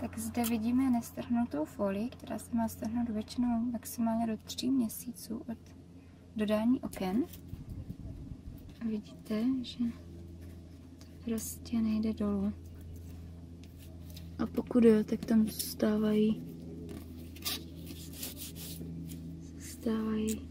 Tak zde vidíme nestrhnutou folii, která se má strhnout většinou maximálně do tří měsíců od dodání oken. A vidíte, že to prostě nejde dolů. A pokud jo, tak tam stávají stávají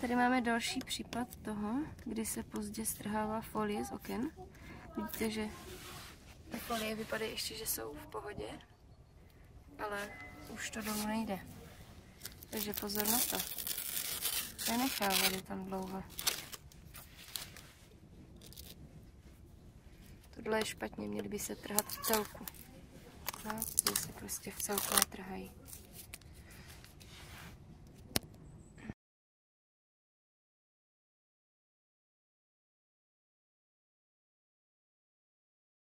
Tady máme další případ toho, kdy se pozdě strhává folie z oken. Vidíte, že ty folie vypadají ještě, že jsou v pohodě, ale už to dolů nejde. Takže pozor na to. Nenechávat tam dlouho. Tohle je špatně, měly by se trhat v celku. No, se prostě v celku netrhají.